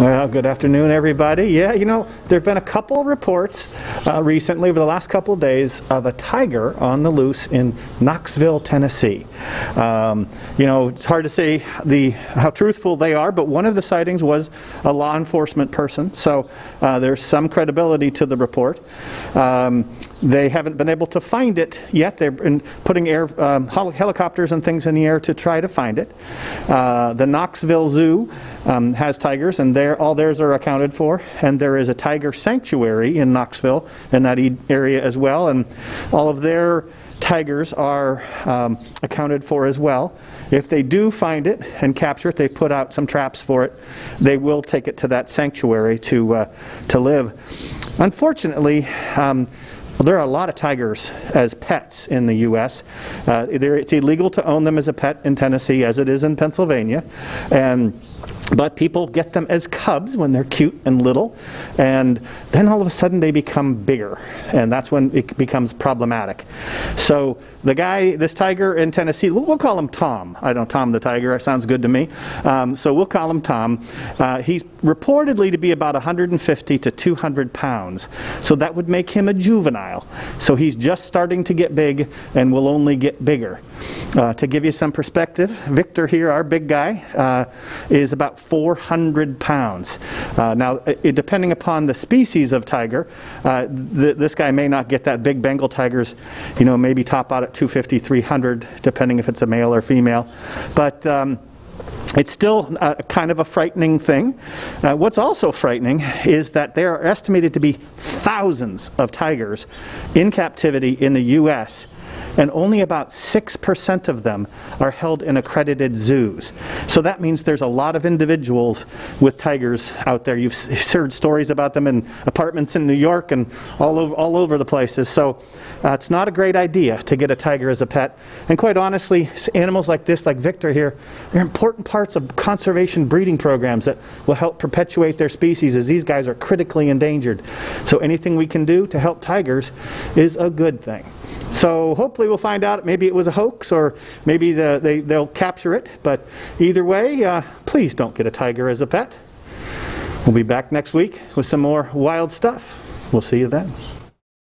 Well, good afternoon, everybody. Yeah, you know, there have been a couple reports uh, recently, over the last couple of days, of a tiger on the loose in Knoxville, Tennessee. Um, you know, it's hard to say the how truthful they are, but one of the sightings was a law enforcement person, so uh, there's some credibility to the report. Um, they haven't been able to find it yet. They've been putting air um, helicopters and things in the air to try to find it. Uh, the Knoxville Zoo um, has tigers, and all theirs are accounted for. And there is a tiger sanctuary in Knoxville in that area as well, and all of their tigers are um, accounted for as well. If they do find it and capture it, they put out some traps for it. They will take it to that sanctuary to uh, to live. Unfortunately. Um, well, there are a lot of tigers as pets in the U.S. Uh, it's illegal to own them as a pet in Tennessee, as it is in Pennsylvania, and but people get them as cubs when they're cute and little, and then all of a sudden they become bigger, and that's when it becomes problematic. So the guy, this tiger in Tennessee, we'll, we'll call him Tom. I don't Tom the tiger. That sounds good to me. Um, so we'll call him Tom. Uh, he's reportedly to be about 150 to 200 pounds. So that would make him a juvenile. So he's just starting to get big and will only get bigger. Uh, to give you some perspective, Victor here, our big guy, uh, is about 400 pounds. Uh, now, it, depending upon the species of tiger, uh, th this guy may not get that big Bengal tigers, you know, maybe top out at 250, 300, depending if it's a male or female. But um, it's still uh, kind of a frightening thing. Uh, what's also frightening is that there are estimated to be thousands of tigers in captivity in the U.S and only about 6% of them are held in accredited zoos. So that means there's a lot of individuals with tigers out there. You've heard stories about them in apartments in New York and all over, all over the places. So uh, it's not a great idea to get a tiger as a pet. And quite honestly, animals like this, like Victor here, they're important parts of conservation breeding programs that will help perpetuate their species as these guys are critically endangered. So anything we can do to help tigers is a good thing. So hopefully we'll find out maybe it was a hoax or maybe the, they, they'll capture it. But either way, uh, please don't get a tiger as a pet. We'll be back next week with some more wild stuff. We'll see you then.